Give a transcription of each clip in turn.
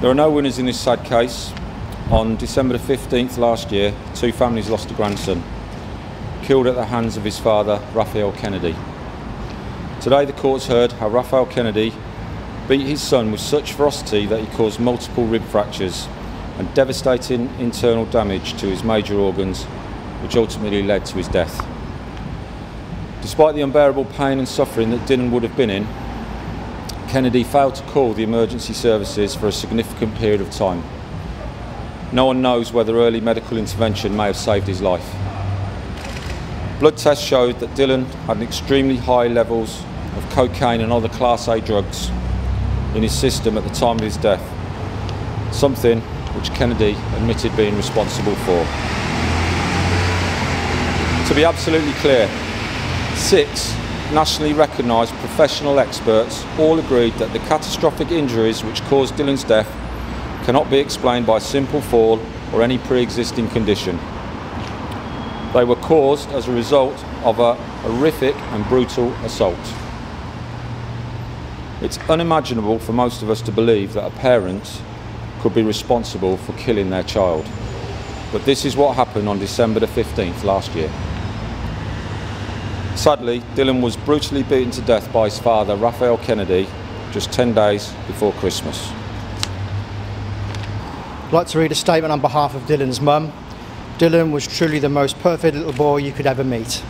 There are no winners in this sad case. On December the 15th last year, two families lost a grandson, killed at the hands of his father, Raphael Kennedy. Today, the courts heard how Raphael Kennedy beat his son with such ferocity that he caused multiple rib fractures and devastating internal damage to his major organs, which ultimately led to his death. Despite the unbearable pain and suffering that Dylan would have been in, Kennedy failed to call the emergency services for a significant period of time. No one knows whether early medical intervention may have saved his life. Blood tests showed that Dylan had extremely high levels of cocaine and other Class A drugs in his system at the time of his death, something which Kennedy admitted being responsible for. To be absolutely clear, six nationally recognised professional experts all agreed that the catastrophic injuries which caused Dylan's death cannot be explained by simple fall or any pre-existing condition. They were caused as a result of a horrific and brutal assault. It's unimaginable for most of us to believe that a parent could be responsible for killing their child. But this is what happened on December the 15th last year. Sadly, Dylan was brutally beaten to death by his father, Raphael Kennedy, just 10 days before Christmas. I'd like to read a statement on behalf of Dylan's mum. Dylan was truly the most perfect little boy you could ever meet.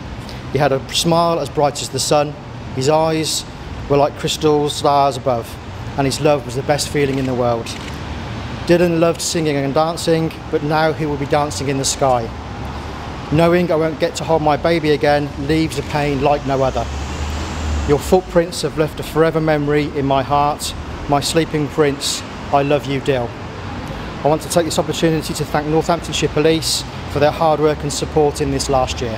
He had a smile as bright as the sun, his eyes were like crystal stars above, and his love was the best feeling in the world. Dylan loved singing and dancing, but now he will be dancing in the sky. Knowing I won't get to hold my baby again leaves a pain like no other. Your footprints have left a forever memory in my heart. My sleeping prince, I love you, Dill. I want to take this opportunity to thank Northamptonshire Police for their hard work and support in this last year.